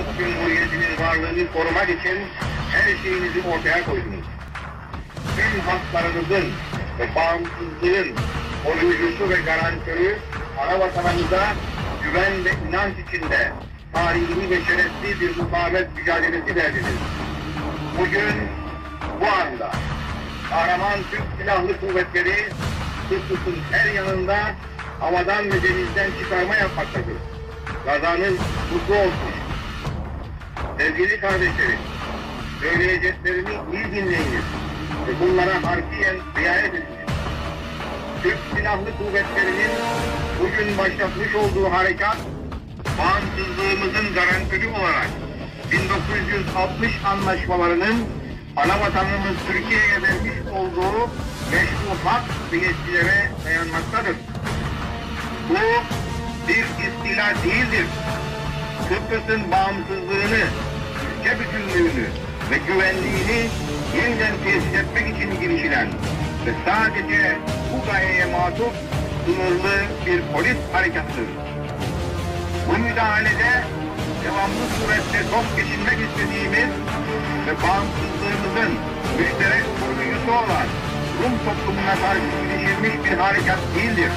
Türk Cumhuriyeti'nin varlığını korumak için her şeyinizi ortaya koydunuz. Tüm haklarınızın ve bağımsızlığın koruyucusu ve garantörü ana vatanımıza güven ve inanç içinde tarihi ve şerefli bir mukavemet mücadelesi verdiniz. Bugün bu anda kahraman Türk Silahlı Kuvvetleri Kıbrıs'ın her yanında havadan ve denizden çıkarma yapmaktadır. Kazanın kutlu olsun. Sevgili kardeşlerim, söyleyeceklerimi iyi dinleyiniz ve bunlara harfiyen riayet ediniz. Türk Silahlı Kuvvetleri'nin bugün başlatmış olduğu harekat, bağımsızlığımızın garantörü olarak 1960 anlaşmalarının ana vatanımız Türkiye'ye vermiş olduğu meşru hak ve yetkilere dayanmaktadır. Bu bir istila değildir. Kıbrıs'ın bağımsızlığını, ülke bütünlüğünü ve güvenliğini yeniden tesis etmek için girişilen ve sadece bu gayeye matuf sınırlı bir polis harekatıdır. Bu müdahalede devamlı surette top geçirmek istediğimiz ve bağımsızlığımızın müşterek koruyucusu olan Rum toplumuna karşı girişilmiş bir harekat değildir.